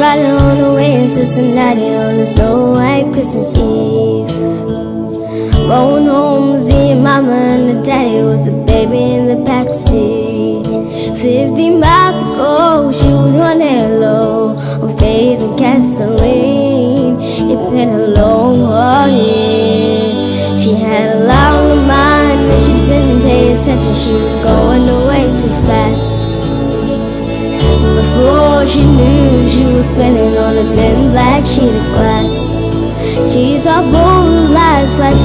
riding on the way in Cincinnati on a snow white Christmas Eve. Going home, seeing mama and daddy with the baby in the backseat. Fifty miles ago, she was running low on faith and gasoline. It been a long, hard year. She had a lot on her mind and she didn't pay attention. She was going away too fast. Before she knew, spinning on a thin black sheet of glass. She saw bold lights flash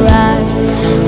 Right.